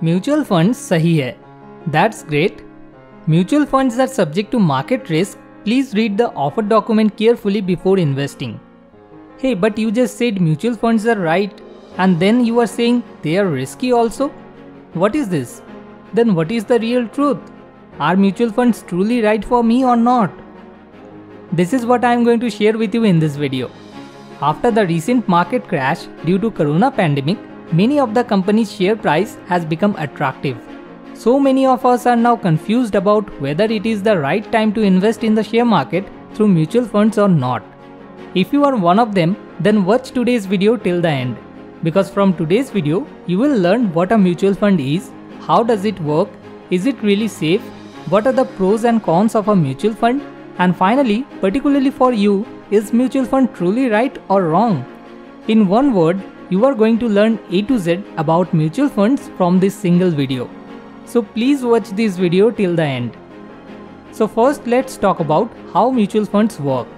Mutual funds sahi hai. That's great. Mutual funds are subject to market risk. Please read the offer document carefully before investing. Hey, but you just said mutual funds are right and then you are saying they are risky also? What is this? Then what is the real truth? Are mutual funds truly right for me or not? This is what I am going to share with you in this video. After the recent market crash due to corona pandemic, many of the company's share price has become attractive. So many of us are now confused about whether it is the right time to invest in the share market through mutual funds or not. If you are one of them, then watch today's video till the end. Because from today's video, you will learn what a mutual fund is, how does it work, is it really safe, what are the pros and cons of a mutual fund, and finally, particularly for you, is mutual fund truly right or wrong? In one word, you are going to learn A to Z about mutual funds from this single video. So please watch this video till the end. So first let's talk about how mutual funds work.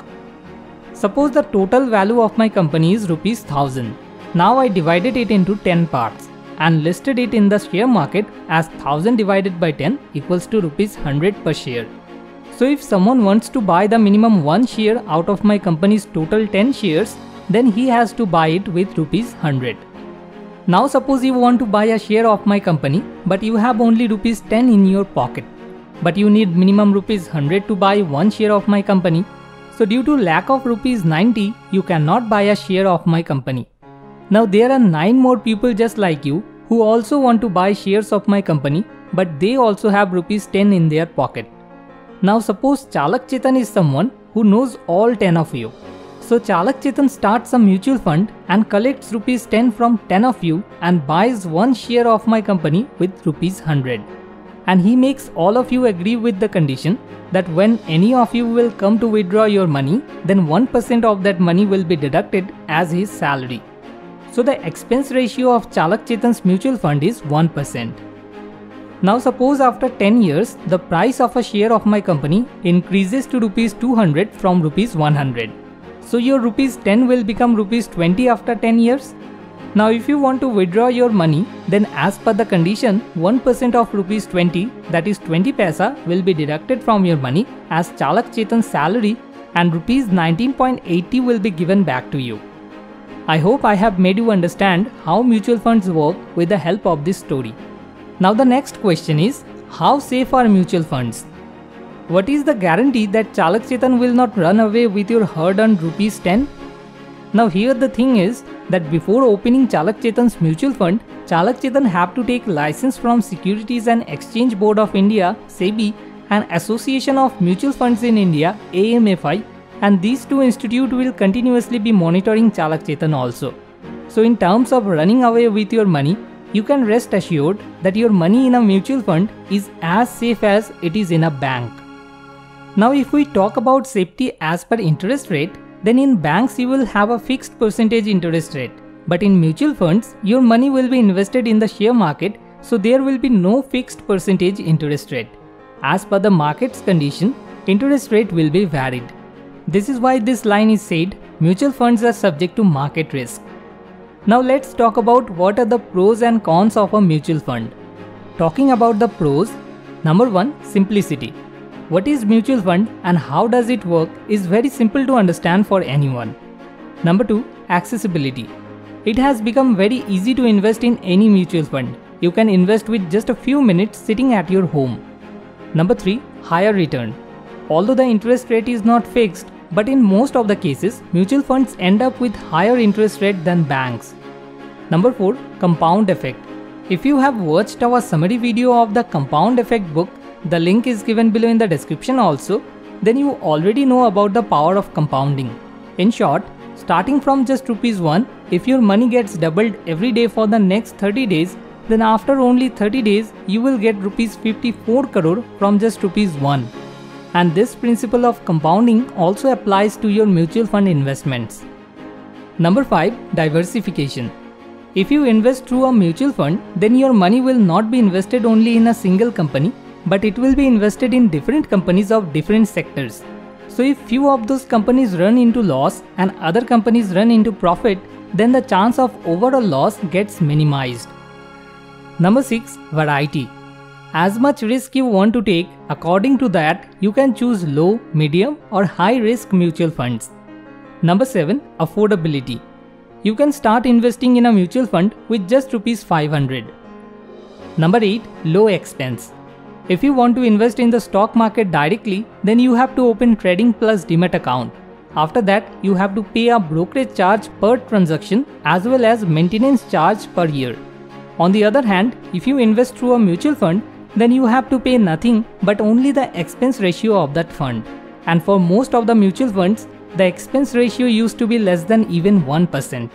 Suppose the total value of my company is rupees 1000. Now I divided it into 10 parts and listed it in the share market as 1000 divided by 10 equals to rupees 100 per share. So if someone wants to buy the minimum 1 share out of my company's total 10 shares, then he has to buy it with rupees 100. Now suppose you want to buy a share of my company but you have only rupees 10 in your pocket. But you need minimum rupees 100 to buy one share of my company. So due to lack of rupees 90, you cannot buy a share of my company. Now there are 9 more people just like you who also want to buy shares of my company but they also have rupees 10 in their pocket. Now suppose Chalak Chetan is someone who knows all 10 of you. So Chalak Chetan starts a mutual fund and collects rupees 10 from 10 of you and buys one share of my company with rupees 100. And he makes all of you agree with the condition that when any of you will come to withdraw your money, then 1% of that money will be deducted as his salary. So the expense ratio of Chalak Chetan's mutual fund is 1%. Now suppose after 10 years, the price of a share of my company increases to rupees 200 from rupees 100. So your rupees 10 will become rupees 20 after 10 years. Now if you want to withdraw your money, then as per the condition, 1% of rupees 20 that is 20 paisa will be deducted from your money as Chalak Chetan's salary and rupees 19.80 will be given back to you. I hope I have made you understand how mutual funds work with the help of this story. Now the next question is, how safe are mutual funds? What is the guarantee that Chalak Chetan will not run away with your hard-earned rupees 10? Now here the thing is that before opening Chalak Chetan's mutual fund, Chalak Chetan have to take license from Securities and Exchange Board of India SEBI and Association of Mutual Funds in India AMFI and these two institute will continuously be monitoring Chalak Chetan also. So in terms of running away with your money, you can rest assured that your money in a mutual fund is as safe as it is in a bank. Now if we talk about safety as per interest rate, then in banks you will have a fixed percentage interest rate. But in mutual funds, your money will be invested in the share market, so there will be no fixed percentage interest rate. As per the market's condition, interest rate will be varied. This is why this line is said, mutual funds are subject to market risk. Now let's talk about what are the pros and cons of a mutual fund. Talking about the pros, number 1 simplicity. What is mutual fund and how does it work is very simple to understand for anyone. Number 2 accessibility. It has become very easy to invest in any mutual fund. You can invest with just a few minutes sitting at your home. Number 3 higher return. Although the interest rate is not fixed, but in most of the cases, mutual funds end up with higher interest rate than banks. Number 4. Compound effect. If you have watched our summary video of the compound effect book, the link is given below in the description also, then you already know about the power of compounding. In short, starting from just rupees 1, if your money gets doubled every day for the next 30 days, then after only 30 days, you will get rupees 54 crore from just rupees 1. And this principle of compounding also applies to your mutual fund investments. Number 5. Diversification. If you invest through a mutual fund, then your money will not be invested only in a single company, but it will be invested in different companies of different sectors. So if few of those companies run into loss and other companies run into profit, then the chance of overall loss gets minimized. Number 6. Variety. As much risk you want to take, according to that, you can choose low, medium, or high risk mutual funds. Number 7. Affordability. You can start investing in a mutual fund with just rupees 500. Number 8. Low expense. If you want to invest in the stock market directly, then you have to open Trading Plus Demat account. After that, you have to pay a brokerage charge per transaction as well as maintenance charge per year. On the other hand, if you invest through a mutual fund, then you have to pay nothing but only the expense ratio of that fund. And for most of the mutual funds, the expense ratio used to be less than even 1%.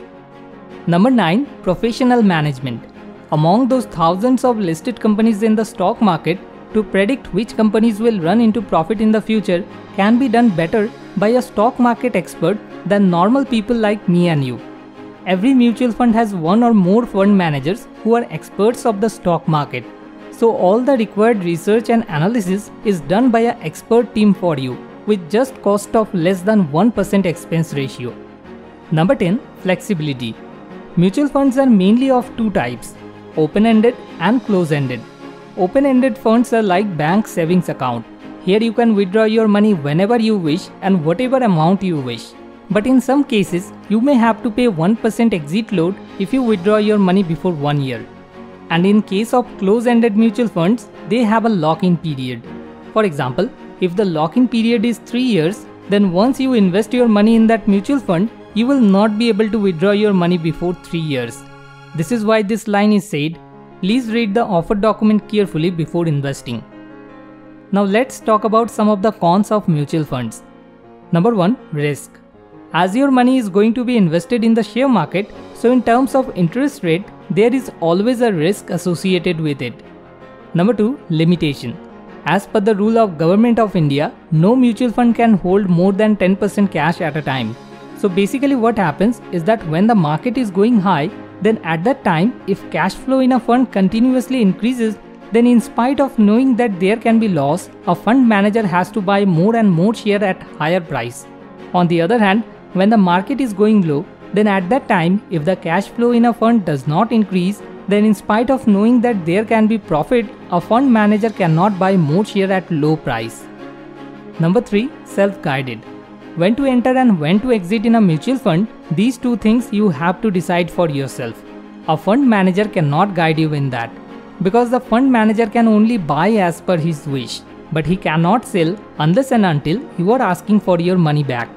Number 9. Professional Management Among those thousands of listed companies in the stock market, to predict which companies will run into profit in the future can be done better by a stock market expert than normal people like me and you. Every mutual fund has one or more fund managers who are experts of the stock market. So all the required research and analysis is done by an expert team for you with just cost of less than 1% expense ratio. Number 10. Flexibility. Mutual funds are mainly of two types, open-ended and close-ended. Open-ended funds are like bank savings account. Here you can withdraw your money whenever you wish and whatever amount you wish. But in some cases, you may have to pay 1% exit load if you withdraw your money before 1 year. And in case of close-ended mutual funds, they have a lock-in period. For example, if the lock-in period is 3 years, then once you invest your money in that mutual fund, you will not be able to withdraw your money before 3 years. This is why this line is said, please read the offer document carefully before investing. Now let's talk about some of the cons of mutual funds. Number 1. Risk. As your money is going to be invested in the share market, so in terms of interest rate, there is always a risk associated with it. Number 2. Limitation. As per the rule of Government of India, no mutual fund can hold more than 10% cash at a time. So basically what happens is that when the market is going high, then at that time, if cash flow in a fund continuously increases, then in spite of knowing that there can be loss, a fund manager has to buy more and more share at higher price. On the other hand, when the market is going low, then at that time, if the cash flow in a fund does not increase, then in spite of knowing that there can be profit, a fund manager cannot buy more share at low price. Number 3. Self-guided. When to enter and when to exit in a mutual fund, these two things you have to decide for yourself. A fund manager cannot guide you in that. Because the fund manager can only buy as per his wish, but he cannot sell unless and until you are asking for your money back.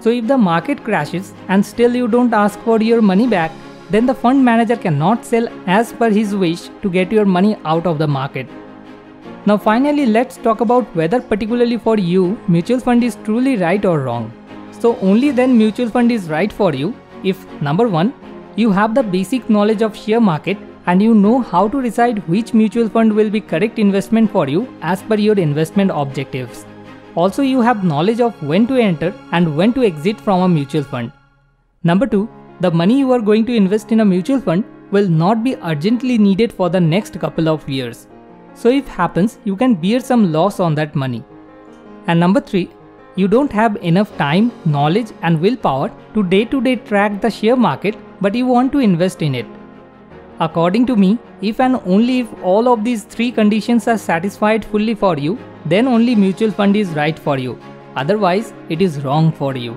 So if the market crashes and still you don't ask for your money back, then the fund manager cannot sell as per his wish to get your money out of the market. Now finally let's talk about whether particularly for you mutual fund is truly right or wrong. So only then mutual fund is right for you if number 1 you have the basic knowledge of share market and you know how to decide which mutual fund will be correct investment for you as per your investment objectives. Also, you have knowledge of when to enter and when to exit from a mutual fund. Number 2. The money you are going to invest in a mutual fund will not be urgently needed for the next couple of years. So if happens, you can bear some loss on that money. And number 3. You don't have enough time, knowledge and willpower to day to day track the share market but you want to invest in it. According to me, if and only if all of these three conditions are satisfied fully for you, then only mutual fund is right for you. Otherwise, it is wrong for you.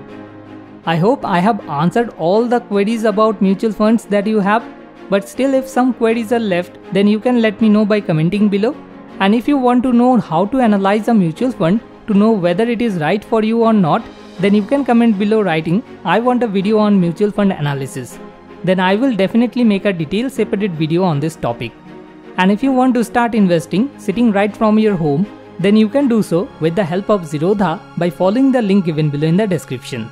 I hope I have answered all the queries about mutual funds that you have, but still if some queries are left, then you can let me know by commenting below. And if you want to know how to analyze a mutual fund to know whether it is right for you or not, then you can comment below writing, I want a video on mutual fund analysis then I will definitely make a detailed separate video on this topic. And if you want to start investing sitting right from your home, then you can do so with the help of Zerodha by following the link given below in the description.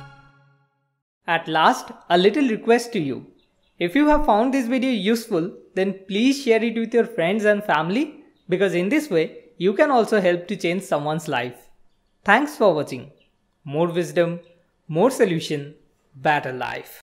At last, a little request to you. If you have found this video useful, then please share it with your friends and family because in this way, you can also help to change someone's life. Thanks for watching. More wisdom, more solution, better life.